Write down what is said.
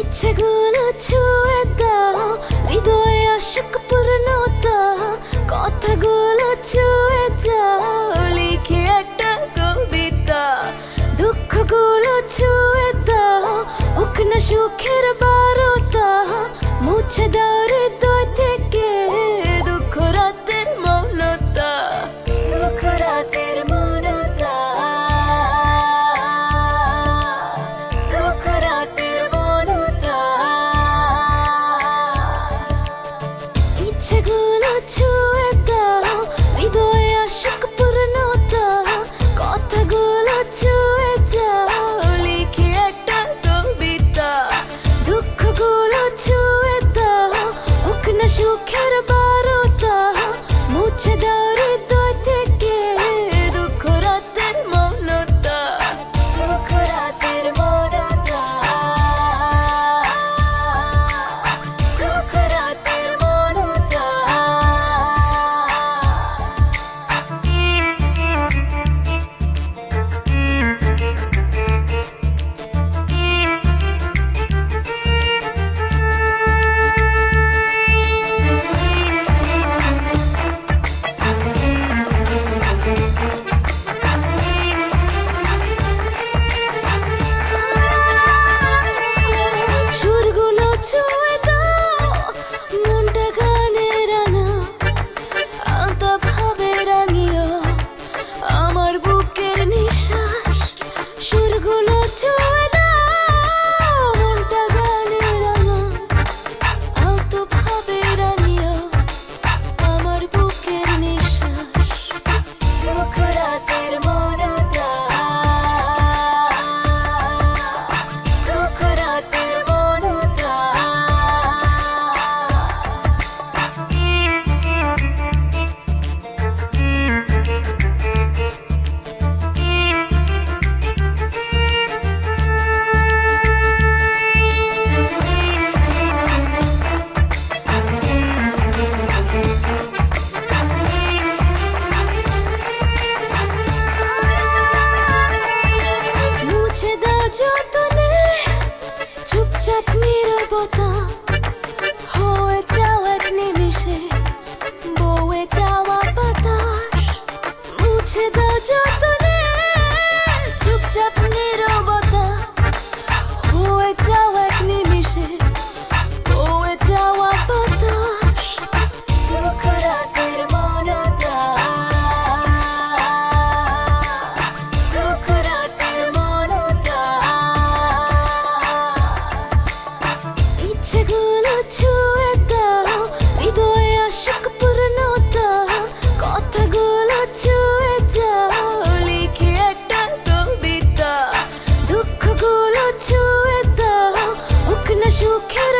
ইচ্ছেগুলো ছুঁয়ে দাও, হৃদয়ে আশক পূর্ণতা, কথাগুলো ছুঁয়ে যাও লিখে একটা কবিতা। দুঃখগুলো ছুঁয়ে দাও, হোক না সুখের বারোটা, মুছে দাও হৃদয় গাছগুলো ছুঁয়ে দাও, হৃদয়ে আশক পূর্ণতা কথাগুলো ছুঁয়ে যাও লিখি একটা কবিতা। দুঃখগুলো ছুঁয়ে দাও, হোক না সুখের বারোটা, মুছে দাও to 走 গাছগুলো ছুঁয়ে দাও হৃদয়ে আশাক পূর্ণ দাও কথাগুলো ছুঁয়ে যাও লিখে একটা কবিতা দুঃখগুলো ছুঁয়ে দাও হোক না সুখের